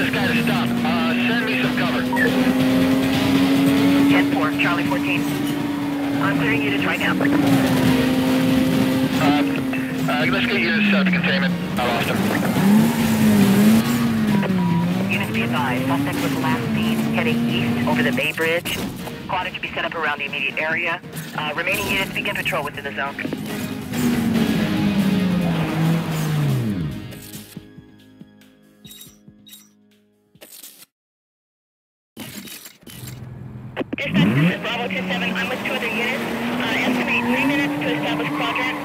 this guy to stop. Uh, send me some cover. 10-4, Charlie 14. I'm clearing units right now. Uh, uh, let's get units uh, to containment. I lost him. Units be advised, suspect was last seen heading east over the Bay Bridge. Squadron to be set up around the immediate area. Uh, remaining units begin patrol within the zone. This is Bravo 27. I'm with two other units. Uh, estimate three minutes to establish quadrant.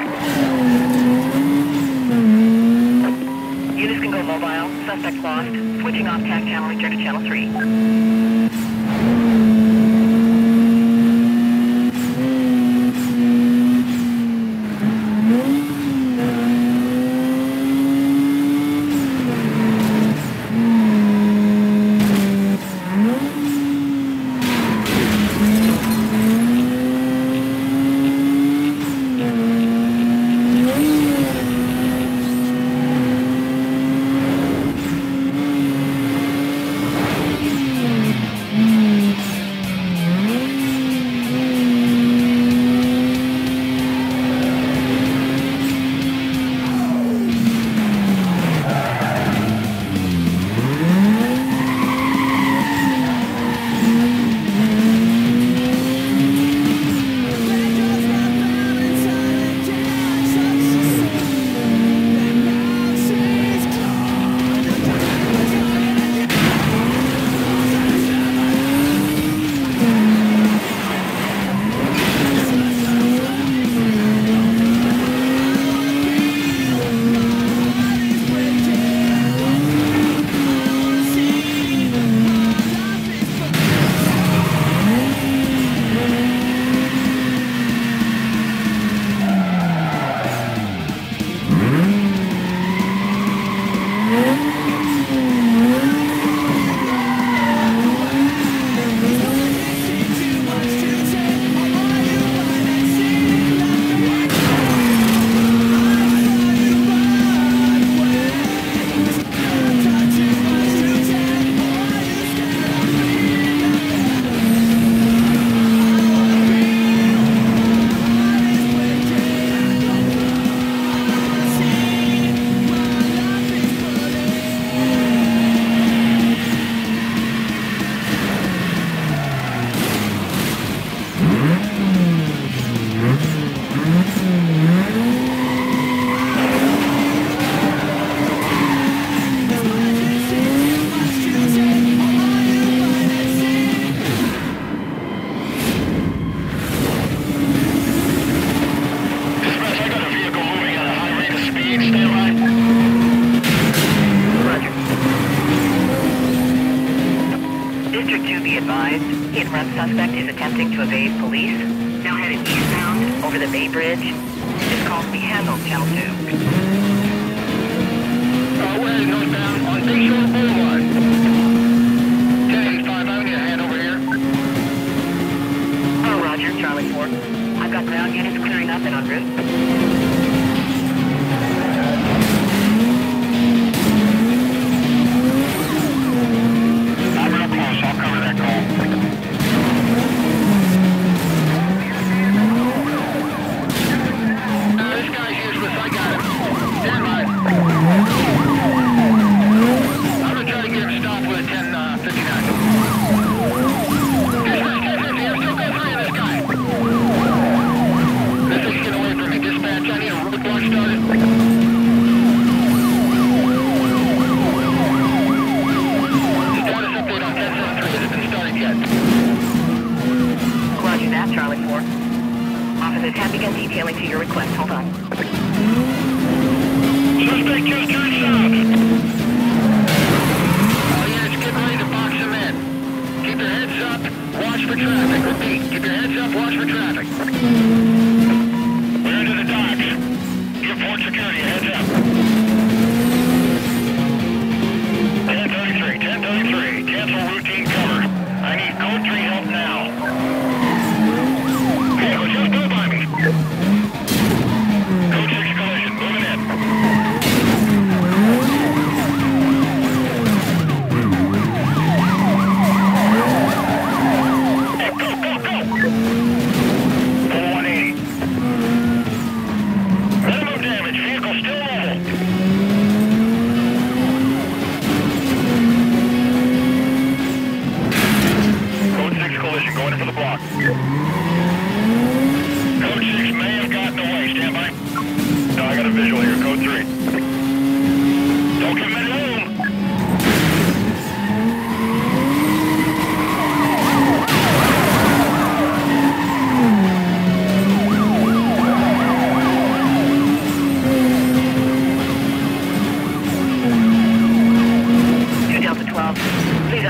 Units can go mobile. Suspect lost. Switching off TAC channel, return to channel 3. District 2 be advised. Hit run suspect is attempting to evade police. Now headed eastbound over the Bay Bridge. This call to be handled, Channel 2. Uh, we're heading northbound on Bayshore Boulevard. 1085, I need a hand over here. Oh, Roger, Charlie 4. I've got ground units clearing up and en route. offices have begun detailing to your request. Hold on. Suspect just turned south. Oh, All units, get ready to box them in. Keep your heads up, watch for traffic. Repeat, keep your heads up, watch for traffic.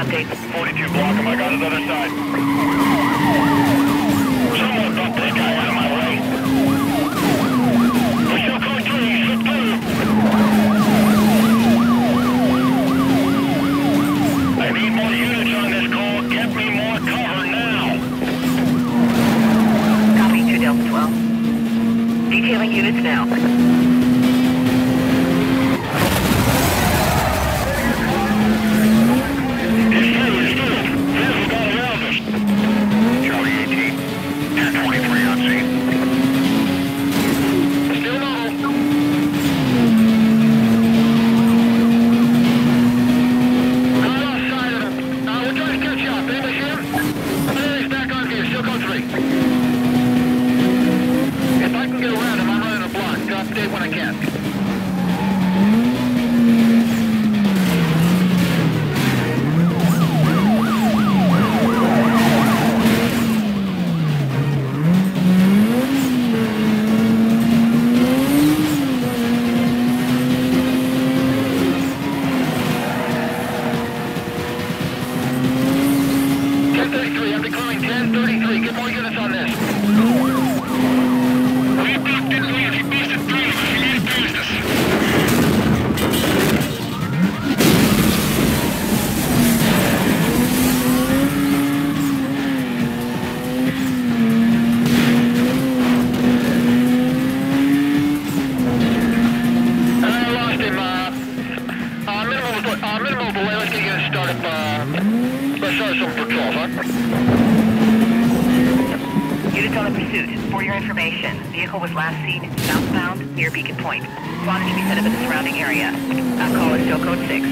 42 block him. I got his other side. 3. Get more units on this. information. Vehicle was last seen southbound near Beacon Point. Quadrant be set up in the surrounding area. That call is still code 6.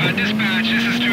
Uh, dispatch, this is 2